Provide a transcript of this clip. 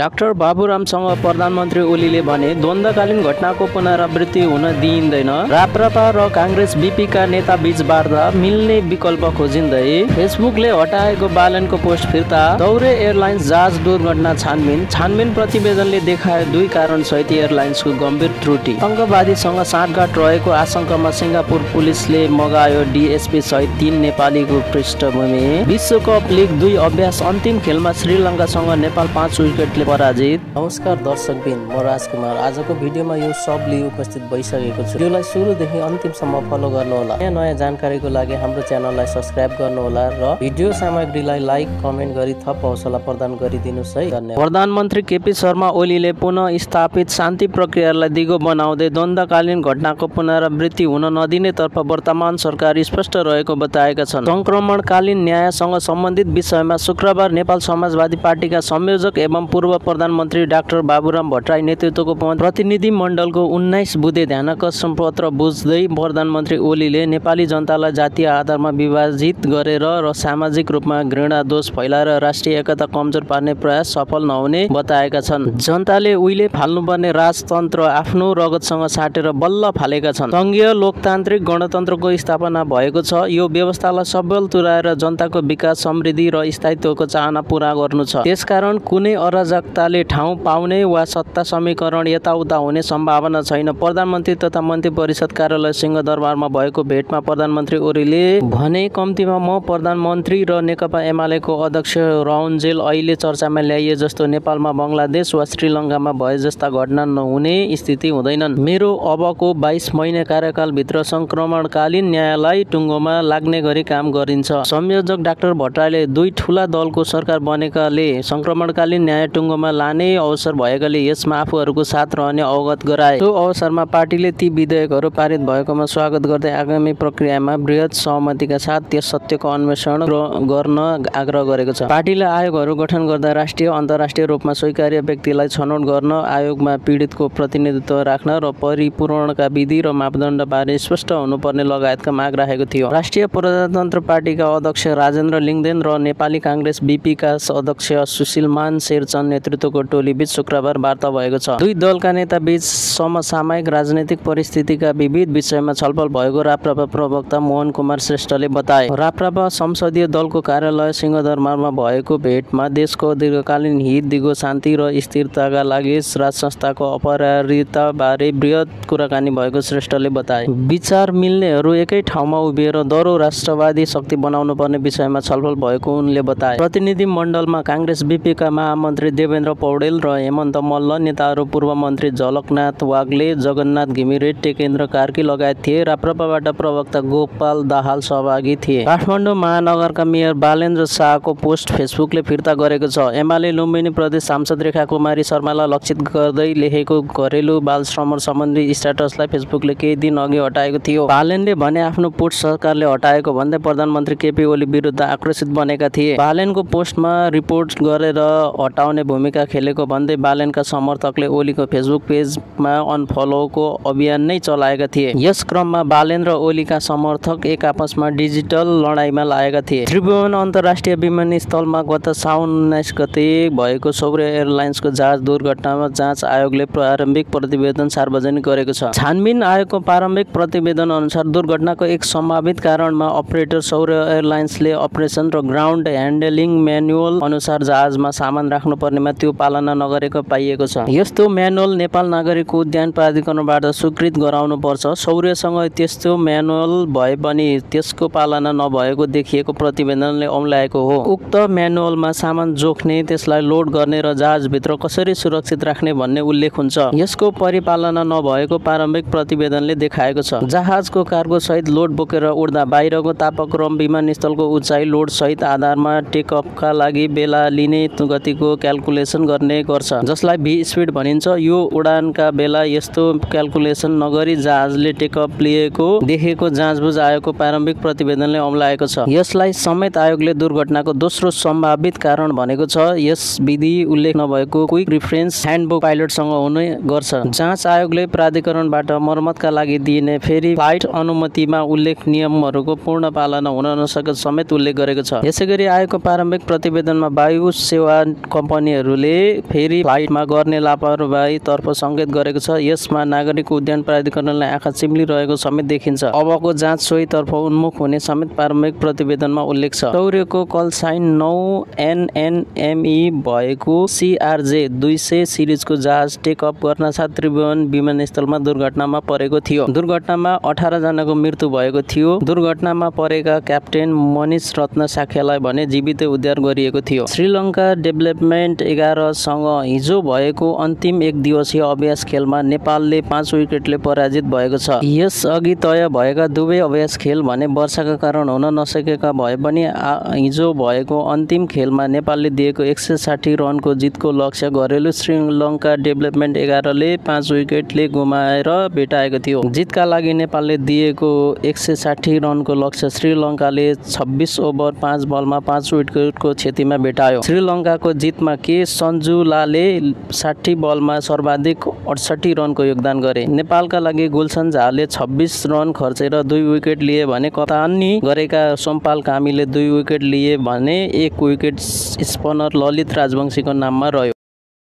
Doctor बाबुरामसँग प्रधानमन्त्री ओलीले भने द्वन्द्वकालीन घटनाको पुनरावृत्ति हुन दिइँदैन। राप्रपा र काङ्ग्रेस बिपीका नेता बीच वार्ता मिल्ने विकल्प खोजिँदै फेसबुकले हटाएको बालनको पोस्ट फिर्ता दौरे एयरलाइन्स जहाज दुर्घटना छानबिन। छानबिन प्रतिवेदनले देखाए दुई कारण सहित एयरलाइन्सको गम्भीर त्रुटि। आतङ्कवादीसँग साँठगाँठ रहेको आशंकामा सिङ्गापुर पुलिसले मगायो डिएसपी सहित तीन नेपालीको पृष्ठभूमि। विश्वकप लिग दुई अभ्यास अन्तिम खेलमा श्रीलङ्कासँग नेपाल पाँच विकेटले पराजित। नमस्कार दर्शकबिन म राजकुमार। आजको भिडियोमा यो सबले उपस्थित भइसकेको छु। भिडियोलाई सुरुदेखि अन्तिमसम्म फलो गर्नुहोला। नयाँ नयाँ जानकारीको लागि हाम्रो च्यानललाई सब्सक्राइब गर्नुहोला र भिडियो सामग्रीलाई लाइक कमेन्ट गरी थप हौसला प्रदान गरिदिनुहोस् है। धन्यवाद। प्रधानमन्त्री केपी शर्मा ओलीले पुनः स्थापित शान्ति प्रक्रियालाई दिगो बनाउँदै द्वन्द्वकालीन घटनाको पुनरावृत्ति हुन नदिनेतर्फ वर्तमान सरकार स्पष्ट रहेको बताएका छन्। सङ्क्रमणकालीन न्यायसँग सम्बन्धित विषयमा शुक्रबार नेपाल समाजवादी पार्टीका संयोजक एवं पूर्व प्रधानमन्त्री डाक्टर बाबुराम भट्टराई नेतृत्वको प्रतिनिधि मण्डलको उन्नाइस बुधे ध्यानकर्षण पत्र बुझ्दै प्रधानमन्त्री ओलीले नेपाली जनतालाई जातीय आधारमा विभाजित गरेर र सामाजिक रूपमा घृणा दोष फैलाएर राष्ट्रिय एकता कमजोर पार्ने प्रयास सफल नहुने बताएका छन्। जनताले उहिले फाल्नुपर्ने राजतन्त्र आफ्नो रगतसँग साटेर बल्ल फालेका छन्। सङ्घीय लोकतान्त्रिक गणतन्त्रको स्थापना भएको छ। यो व्यवस्थालाई सबल तुराएर जनताको विकास समृद्धि र स्थायित्वको चाहना पुरा गर्नु छ। त्यसकारण कुनै अराजकताले ठाउँ पाउने वा सत्ता समीकरण यताउता हुने सम्भावना छैन। प्रधानमन्त्री तथा मन्त्री परिषद कार्यालय सिंहदरबारमा भएको भेटमा प्रधानमन्त्री ओलीले भने कम्तीमा म प्रधानमन्त्री र नेकपा एमालेको अध्यक्ष रहन्जेल अहिले चर्चामा ल्याइए जस्तो नेपालमा बङ्गलादेश वा श्रीलङ्कामा भए जस्ता घटना नहुने स्थिति हुँदैनन्। मेरो अबको बाइस महिने कार्यकालभित्र सङ्क्रमणकालीन न्यायलाई टुङ्गोमा लाग्ने गरी काम गरिन्छ। संयोजक डाक्टर भट्टराईले दुई ठुला दलको सरकार बनेकाले सङ्क्रमणकालीन न्याय टुङ्गोमा लाने अवसर भएकाले यसमा आफूहरूको साथ रहने अवगत गराए। त्यो अवसरमा पार्टीले ती विधेयकहरू पारित भएकोमा स्वागत गर्दै आगामी प्रक्रियामा वृहत सहमतिका साथ त्यस सत्यको अन्वेषण गर्न आग्रह गरेको छ। पार्टीले आयोगहरू गठन गर्दा राष्ट्रिय अन्तर्राष्ट्रिय रूपमा स्वीकार्य व्यक्तिलाई छनौट गर्न आयोगमा पीडितको प्रतिनिधित्व राख्न र परिपूरणका विधि र मापदण्डबारे स्पष्ट हुनुपर्ने लगायतका माग राखेको थियो। राष्ट्रिय प्रजातन्त्र पार्टीका अध्यक्ष राजेन्द्र लिङ्गदेन र नेपाली काङ्ग्रेस बिपीका अध्यक्ष सुशील मान शेरचन नेतृत्वको टोलीबीच शुक्रबार वार्ता भएको छ। दुई दलका नेता बीच समसामयिक राजनैतिक परिस्थितिका विविध विषयमा छलफल भएको राप्रपा प्रवक्ता मोहन कुमार श्रेष्ठले बताए। राप्रपा संसदीय दलको कार्यालय सिंहदरबारमा भएको भेटमा देशको दीर्घकालीन हित दिगो शान्ति र स्थिरताका लागि राज संस्थाको अपरिहार्यताबारे वृहत कुराकानी भएको श्रेष्ठले बताए। विचार मिल्नेहरू एकै ठाउँमा उभिएर दह्रो राष्ट्रवादी शक्ति बनाउनु पर्ने विषयमा छलफल भएको उनले बताए। प्रतिनिधि मण्डलमा काङ्ग्रेस बिपीका महामन्त्री देवेन्द्र पौडेल र हेमन्त मल्ल नेताहरू पूर्व मन्त्री झलकनाथ वाग्ले जगन्नाथ घिमिरे टेकेन्द्र कार्की लगायत थिए राप्रपाबाट प्रवक्ता गोपाल दाहाल सहभागी थिए। काठमाडौँ महानगरका मेयर बालेन्द्र शाहको पोस्ट फेसबुकले फिर्ता गरेको छ। एमाले लुम्बिनी प्रदेश सांसद रेखा कुमारी शर्मालाई लक्षित गर्दै लेखेको घरेलु बाल श्रम सम्बन्धी स्ट्याटसलाई फेसबुकले केही दिन अघि हटाएको थियो। बालेनले भने आफ्नो पोस्ट सरकारले हटाएको भन्दै प्रधानमन्त्री केपी ओली विरुद्ध आक्रोशित बनेका थिए। बालेनको पोस्टमा रिपोर्ट गरेर हटाउने भूमिका खेलेको भन्दै बालेनका समर्थकले ओलीको फेसबुक पेजमा अनफलोको अभियान नै चलाएका थिए। यस क्रममा बालेन र ओलीका समर्थक एक आपसमा डिजिटल लडाइँमा लागेका थिए। त्रिभुवन अन्तर्राष्ट्रिय विमानस्थलमा गत साउन उन्नाइस गते भएको सौर्य एयरलाइन्सको जहाज दुर्घटनामा जाँच आयोगले प्रारम्भिक प्रतिवेदन सार्वजनिक गरेको छ। छानबिन आयोगको प्रारम्भिक प्रतिवेदन अनुसार दुर्घटनाको एक सम्भावित कारणमा अपरेटर सौर्य एयरलाइन्सले अपरेसन र ग्राउन्ड ह्यान्डलिङ म्यानुअल अनुसार जहाजमा सामान राख्नुपर्नेमा त्यो पालना नगरेको पाइएको छ। यस्तो म्यानुअल नेपाल नागरिक उद्यान प्राधिकरणबाट स्वीकृत गराउनुपर्छ। सौर्यसँग त्यस्तो म्यानुअल भए पनि त्यसको पालना नभएको देखिएको प्रतिवेदनले औँल्याएको हो। उक्त म्यानुअलमा सामान जोख्ने त्यसलाई लोड गर्ने र जहाजभित्र कसरी सुरक्षित राख्ने भन्ने उल्लेख हुन्छ। यसको परिपालना नभएको प्रारम्भिक प्रतिवेदनले देखाएको छ। जहाजको कार्गो सहित लोड बोकेर उड्दा बाहिरको तापक्रम विमानस्थलको उचाइ लोड सहित आधारमा टेकअपका लागि बेला लिने गतिको क्यालकुलेसन गर्ने गर्छ। जसलाई भी स्पिड भनिन्छ यो उडानका बेला यस्तो क्यालकुलेसन नगरी जहाजले टेकअप लिएको देखेको जाँचबुझ आयोगको प्रारम्भिक प्रतिवेदनले औँलाएको छ। यसलाई समेत आयोगले दुर्घटनाको दोस्रो सम्भावित कारण भनेको छ। यस विधि उल्लेख नभएको क्विक रिफरेन्स ह्यान्डबुक पाइलटसँग हुने गर्छ। जाँच आयोगले प्राधिकरणबाट मर्मतका लागि दिइने फेरि फ्लाइट अनुमतिमा उल्लेख नियमहरूको पूर्ण पालना हुन नसकेको समेत उल्लेख गरेको छ। यसै गरी आयोगको प्रारम्भिक प्रतिवेदनमा वायु सेवा कम्पनीहरू अधिकारीहरूले फेरि फ्लाइटमा गर्ने लापरवाहीतर्फ सङ्केत गरेको छ। यसमा नागरिक उद्यान प्राधिकरणलाई आँखा चिम्लिरहेको समेत देखिन्छ। अबको जाँच सोहीतर्फ उन्मुख हुने समेत प्रारम्भिक प्रतिवेदनमा उल्लेख छ। सौर्यको कल साइन नौ एनएनएमई भएको सिआरजे दुई सय सिरिजको जहाज टेकअप गर्न साथ त्रिभुवन विमानस्थलमा दुर्घटनामा परेको थियो। दुर्घटनामा अठारजनाको मृत्यु भएको थियो। दुर्घटनामा परेका क्याप्टेन मनिष रत्न साख्यालाई भने जीवित उद्धार गरिएको थियो। श्रीलङ्का डेभलपमेन्ट एघारसँग हिजो भएको अन्तिम एक दिवसीय अभ्यास खेलमा नेपालले पाँच विकेटले पराजित भएको छ। यसअघि तय भएका दुवै अभ्यास खेल भने वर्षाका कारण हुन नसकेका भए पनि हिजो भएको अन्तिम खेलमा नेपालले दिएको एक सय साठी रनको जितको लक्ष्य घरेलु श्रीलङ्का डेभलपमेन्ट एघारले पाँच विकेटले गुमाएर भेटाएको थियो। जितका लागि नेपालले दिएको एक सय साठी रनको लक्ष्य श्रीलङ्काले छब्बिस ओभर पाँच बलमा पाँच विकेटको क्षतिमा भेटायो। श्रीलङ्काको जितमा के सन्जुलाले साठी बलमा सर्वाधिक अडसठी रनको योगदान गरे। नेपालका लागि गुलसन झाले छब्बिस रन खर्चेर दुई विकेट लिए भने कतानी गरेका सोमपाल कामीले दुई विकेट लिए भने एक विकेट स्पनर ललित राजवंशीको नाममा रह्यो।